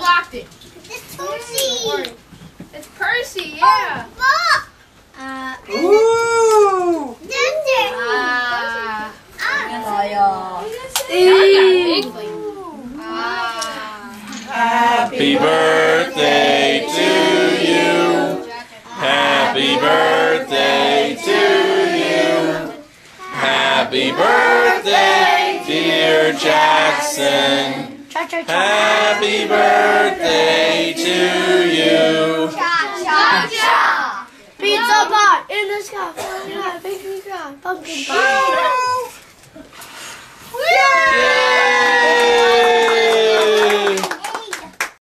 blocked it. It's Percy. It's Percy, yeah. Look. Uh, Ooh! Ginger. Ah. Ah. Y'all got. Ah. Happy birthday to you. Happy birthday to you. Happy birthday, dear Jackson. Happy birthday in the sky. Pumpkin pie, pumpkin pie, pumpkin pie. Yay!